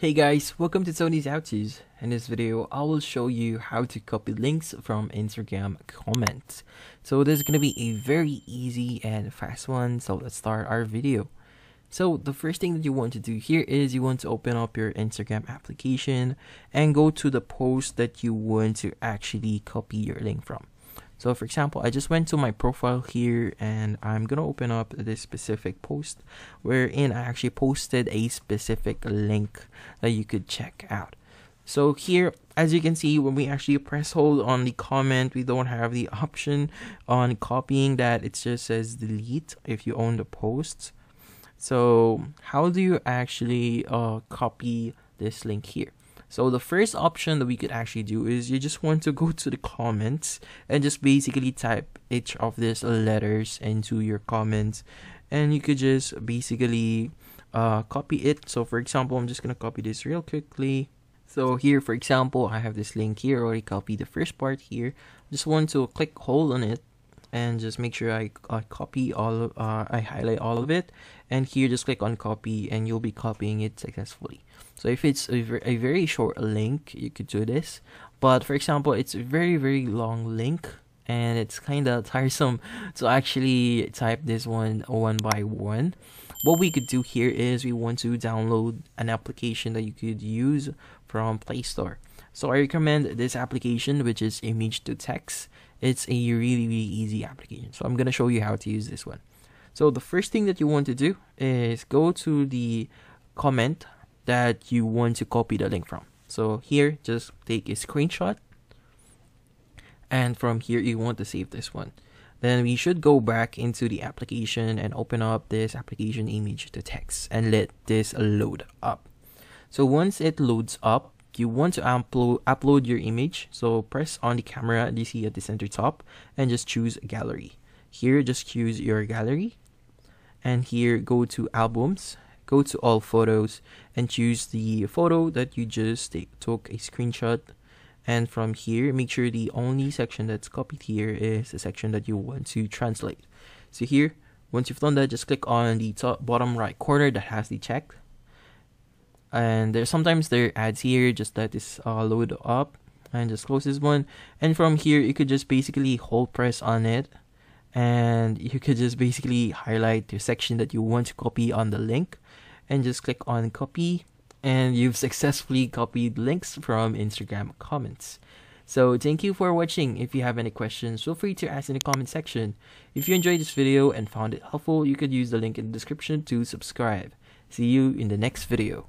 Hey guys, welcome to Tony's How To's. In this video, I will show you how to copy links from Instagram comments. So this is going to be a very easy and fast one, so let's start our video. So the first thing that you want to do here is you want to open up your Instagram application and go to the post that you want to actually copy your link from. So for example, I just went to my profile here and I'm gonna open up this specific post wherein I actually posted a specific link that you could check out. So here, as you can see, when we actually press hold on the comment, we don't have the option on copying that. It just says delete if you own the post. So how do you actually uh, copy this link here? So the first option that we could actually do is you just want to go to the comments and just basically type each of these letters into your comments and you could just basically uh, copy it. So for example, I'm just going to copy this real quickly. So here, for example, I have this link here, already copied the first part here. Just want to click hold on it and just make sure I, I copy all of, uh, I highlight all of it. And here just click on copy and you'll be copying it successfully. So if it's a, a very short link you could do this. But for example it's a very very long link and it's kind of tiresome to actually type this one one by one. What we could do here is we want to download an application that you could use from play store. So i recommend this application which is image to text it's a really, really easy application. So I'm going to show you how to use this one. So the first thing that you want to do is go to the comment that you want to copy the link from. So here, just take a screenshot. And from here, you want to save this one. Then we should go back into the application and open up this application image to text and let this load up. So once it loads up, you want to upload your image so press on the camera you see at the center top and just choose gallery. Here just choose your gallery. And here go to albums go to all photos and choose the photo that you just took a screenshot. And from here make sure the only section that's copied here is the section that you want to translate. So here once you've done that just click on the top bottom right corner that has the check and there's sometimes there are ads here just let this uh, load up and just close this one and from here you could just basically hold press on it and you could just basically highlight the section that you want to copy on the link and just click on copy and you've successfully copied links from Instagram comments. So thank you for watching. If you have any questions, feel free to ask in the comment section. If you enjoyed this video and found it helpful, you could use the link in the description to subscribe. See you in the next video.